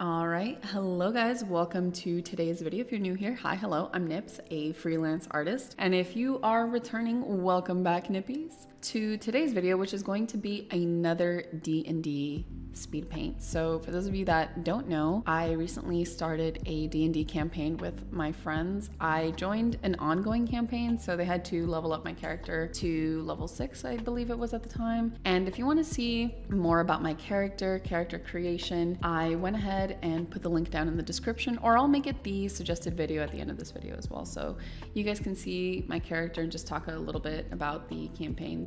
All right, hello guys, welcome to today's video. If you're new here, hi, hello, I'm Nips, a freelance artist. And if you are returning, welcome back, Nippies, to today's video, which is going to be another D&D speed paint. So for those of you that don't know, I recently started a D&D campaign with my friends. I joined an ongoing campaign, so they had to level up my character to level 6, I believe it was at the time. And if you want to see more about my character, character creation, I went ahead and put the link down in the description, or I'll make it the suggested video at the end of this video as well. So you guys can see my character and just talk a little bit about the campaign.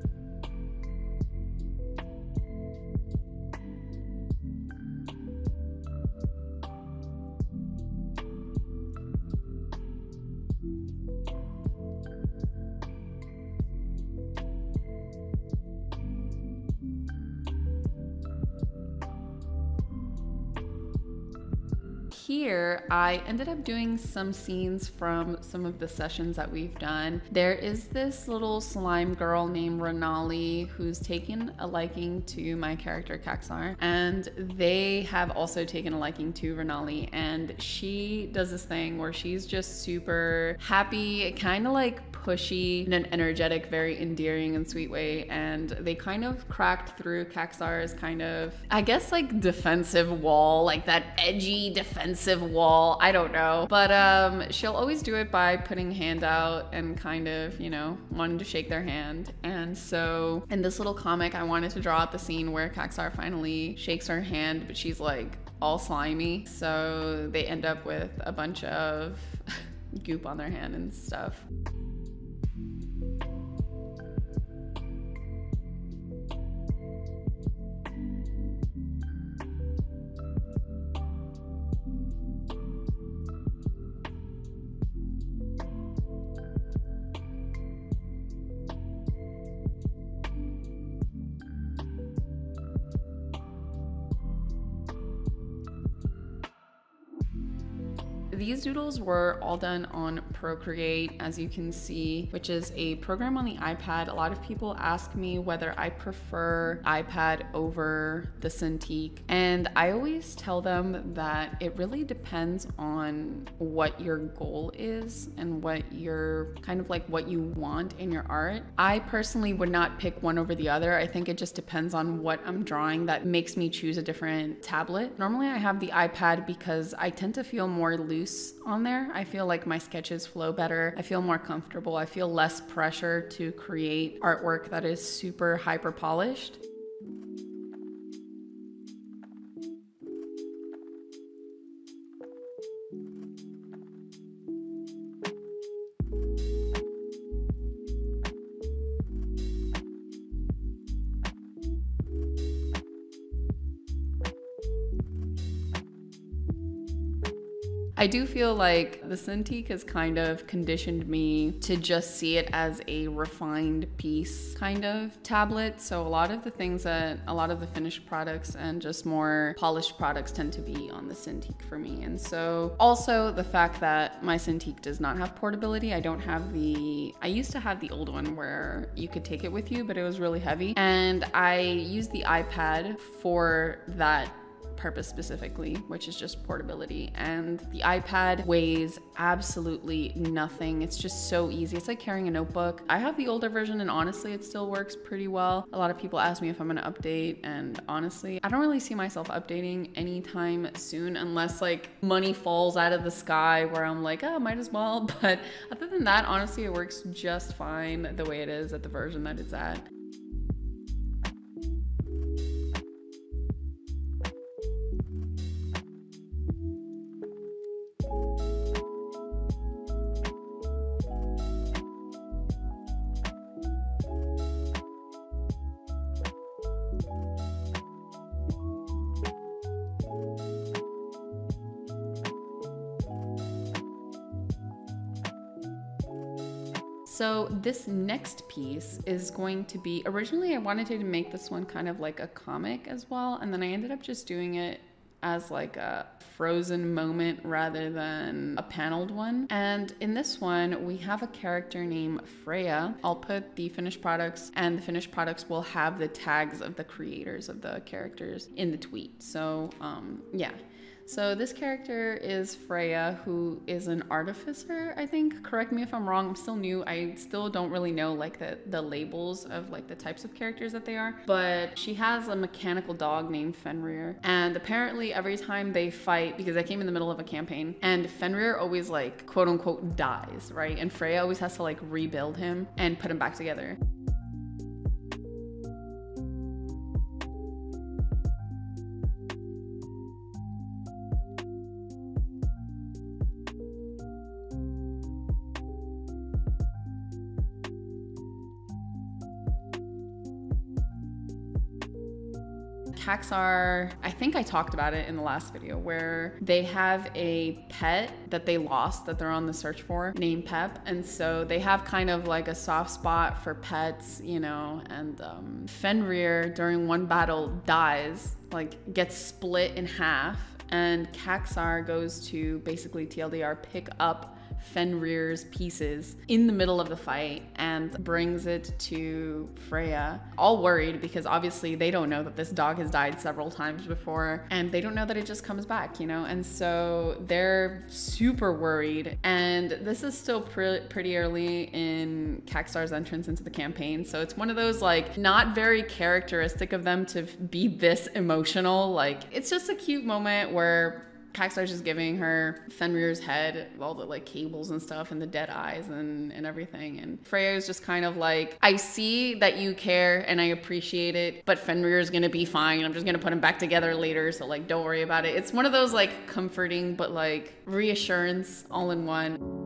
here, I ended up doing some scenes from some of the sessions that we've done. There is this little slime girl named Renali who's taken a liking to my character Kaxar, and they have also taken a liking to Renali, and she does this thing where she's just super happy, kind of like pushy in an energetic, very endearing and sweet way. And they kind of cracked through Kaxar's kind of, I guess, like defensive wall, like that edgy defensive wall. I don't know. But um, she'll always do it by putting hand out and kind of, you know, wanting to shake their hand. And so in this little comic, I wanted to draw out the scene where Kaxar finally shakes her hand, but she's like all slimy. So they end up with a bunch of goop on their hand and stuff. These doodles were all done on Procreate, as you can see, which is a program on the iPad. A lot of people ask me whether I prefer iPad over the Cintiq, and I always tell them that it really depends on what your goal is and what your kind of like what you want in your art. I personally would not pick one over the other. I think it just depends on what I'm drawing that makes me choose a different tablet. Normally I have the iPad because I tend to feel more loose loose on there. I feel like my sketches flow better. I feel more comfortable. I feel less pressure to create artwork that is super hyper polished. I do feel like the Cintiq has kind of conditioned me to just see it as a refined piece kind of tablet. So a lot of the things that a lot of the finished products and just more polished products tend to be on the Cintiq for me. And so also the fact that my Cintiq does not have portability. I don't have the, I used to have the old one where you could take it with you, but it was really heavy. And I use the iPad for that purpose specifically, which is just portability. And the iPad weighs absolutely nothing. It's just so easy. It's like carrying a notebook. I have the older version and honestly, it still works pretty well. A lot of people ask me if I'm gonna update and honestly, I don't really see myself updating anytime soon unless like money falls out of the sky where I'm like, oh, might as well. But other than that, honestly, it works just fine the way it is at the version that it's at. So this next piece is going to be, originally I wanted to make this one kind of like a comic as well. And then I ended up just doing it as like a frozen moment rather than a paneled one. And in this one, we have a character named Freya. I'll put the finished products and the finished products will have the tags of the creators of the characters in the tweet. So, um, yeah. So this character is Freya, who is an artificer, I think. Correct me if I'm wrong. I'm still new. I still don't really know like the, the labels of like the types of characters that they are. But she has a mechanical dog named Fenrir. And apparently every time they fight, because I came in the middle of a campaign, and Fenrir always like quote unquote dies, right? And Freya always has to like rebuild him and put him back together. Kaxar, I think I talked about it in the last video, where they have a pet that they lost that they're on the search for named Pep. And so they have kind of like a soft spot for pets, you know, and um, Fenrir during one battle dies, like gets split in half. And Kaxar goes to basically TLDR pick up Fenrir's pieces in the middle of the fight and brings it to Freya. All worried because obviously they don't know that this dog has died several times before and they don't know that it just comes back, you know? And so they're super worried. And this is still pre pretty early in Kaxar's entrance into the campaign. So it's one of those like not very characteristic of them to be this emotional. Like it's just a cute moment where Kaxar's just giving her Fenrir's head, all the like cables and stuff, and the dead eyes and, and everything. And Freya is just kind of like, I see that you care and I appreciate it, but Fenrir is gonna be fine. I'm just gonna put him back together later, so like, don't worry about it. It's one of those like comforting, but like reassurance all in one.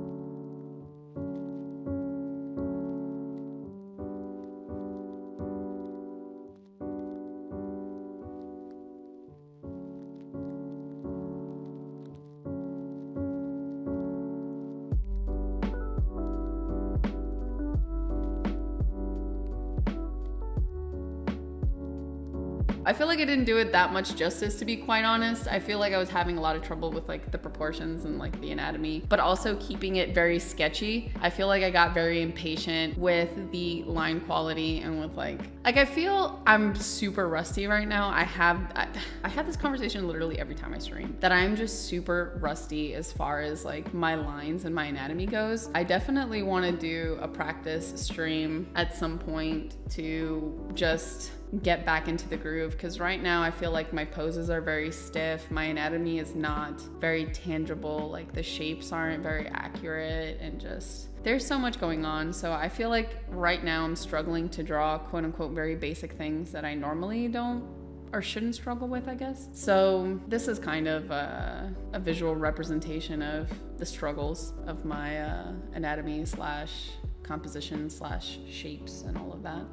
I feel like I didn't do it that much justice to be quite honest. I feel like I was having a lot of trouble with like the proportions and like the anatomy, but also keeping it very sketchy. I feel like I got very impatient with the line quality and with like, like I feel I'm super rusty right now. I have, I, I have this conversation literally every time I stream that I'm just super rusty as far as like my lines and my anatomy goes. I definitely want to do a practice stream at some point to just get back into the groove because right now I feel like my poses are very stiff. My anatomy is not very tangible. Like the shapes aren't very accurate and just there's so much going on. So I feel like right now I'm struggling to draw quote unquote very basic things that I normally don't or shouldn't struggle with, I guess. So this is kind of a, a visual representation of the struggles of my uh, anatomy slash composition slash shapes and all of that.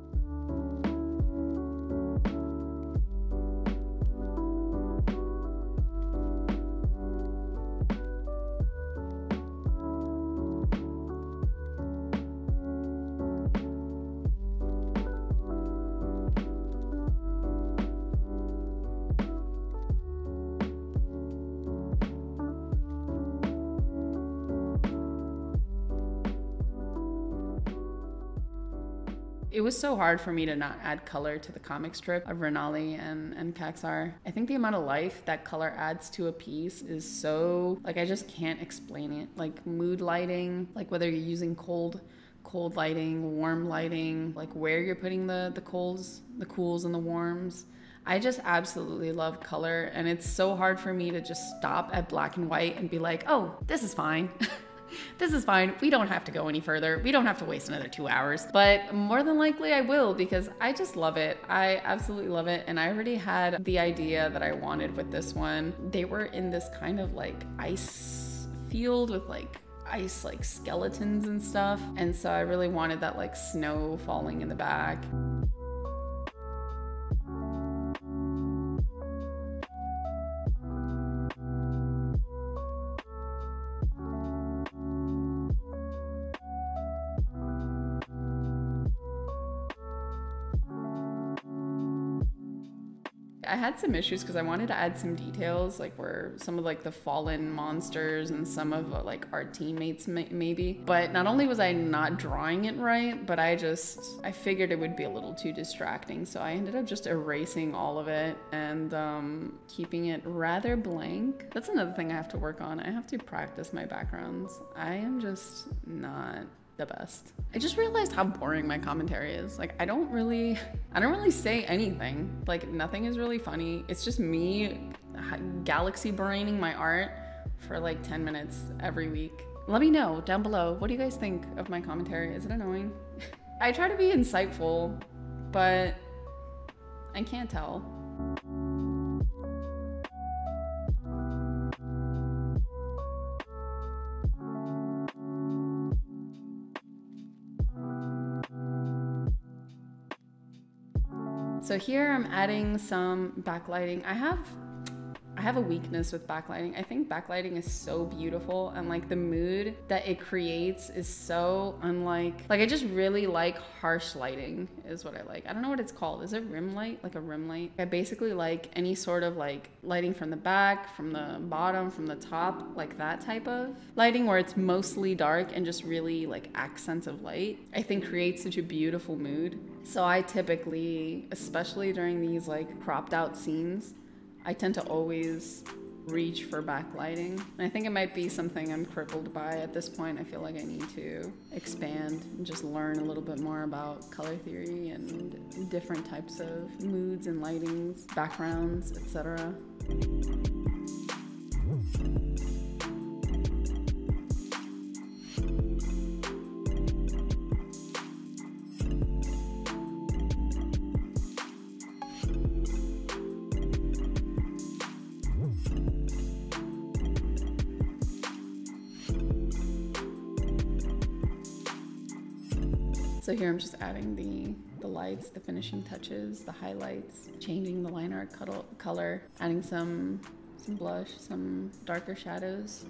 It was so hard for me to not add color to the comic strip of Renali and, and Kaxar. I think the amount of life that color adds to a piece is so, like, I just can't explain it. Like, mood lighting, like, whether you're using cold cold lighting, warm lighting, like where you're putting the the colds, the cools and the warms. I just absolutely love color and it's so hard for me to just stop at black and white and be like, "Oh, this is fine." this is fine. We don't have to go any further. We don't have to waste another two hours. But more than likely I will because I just love it. I absolutely love it. And I already had the idea that I wanted with this one. They were in this kind of like ice field with like ice like skeletons and stuff. And so I really wanted that like snow falling in the back. I had some issues because I wanted to add some details, like where some of like the fallen monsters and some of uh, like our teammates may- maybe. But not only was I not drawing it right, but I just I figured it would be a little too distracting, so I ended up just erasing all of it and um, keeping it rather blank. That's another thing I have to work on. I have to practice my backgrounds. I am just not the best. I just realized how boring my commentary is. Like I don't really I don't really say anything. Like nothing is really funny. It's just me galaxy braining my art for like 10 minutes every week. Let me know down below. What do you guys think of my commentary? Is it annoying? I try to be insightful, but I can't tell. So here I'm adding some backlighting. I have I have a weakness with backlighting. I think backlighting is so beautiful and like the mood that it creates is so unlike like I just really like harsh lighting is what I like. I don't know what it's called. Is it rim light? Like a rim light? I basically like any sort of like lighting from the back, from the bottom, from the top, like that type of lighting where it's mostly dark and just really like accents of light. I think creates such a beautiful mood. So I typically, especially during these like cropped out scenes, I tend to always reach for backlighting. And I think it might be something I'm crippled by at this point. I feel like I need to expand and just learn a little bit more about color theory and different types of moods and lightings, backgrounds, etc. So here I'm just adding the, the lights, the finishing touches, the highlights, changing the line art color, adding some, some blush, some darker shadows,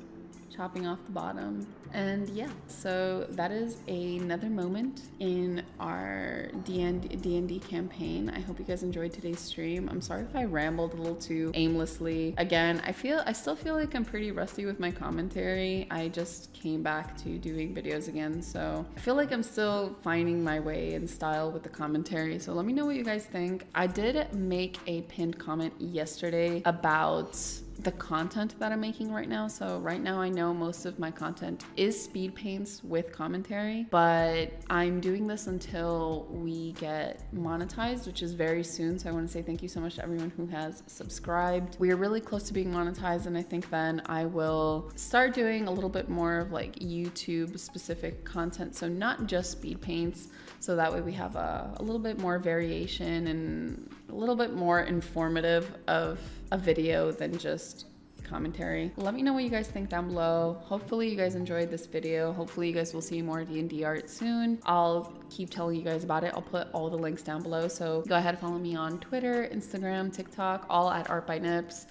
chopping off the bottom. And yeah, so that is another moment in our D&D and D campaign. I hope you guys enjoyed today's stream. I'm sorry if I rambled a little too aimlessly. Again, I feel I still feel like I'm pretty rusty with my commentary. I just came back to doing videos again, so I feel like I'm still finding my way in style with the commentary. So let me know what you guys think. I did make a pinned comment yesterday about the content that I'm making right now. So right now I know most of my content is speed paints with commentary, but I'm doing this until we get monetized, which is very soon. So I want to say thank you so much to everyone who has subscribed. We are really close to being monetized and I think then I will start doing a little bit more of like YouTube specific content. So not just speed paints. So that way we have a, a little bit more variation and a little bit more informative of a video than just commentary. Let me know what you guys think down below. Hopefully you guys enjoyed this video. Hopefully you guys will see more D&D art soon. I'll keep telling you guys about it. I'll put all the links down below. So go ahead and follow me on Twitter, Instagram, TikTok, all at Art by Nips.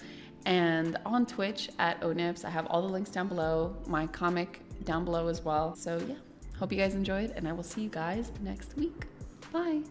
And on Twitch at OhNips. I have all the links down below. My comic down below as well. So yeah, hope you guys enjoyed and I will see you guys next week. Bye.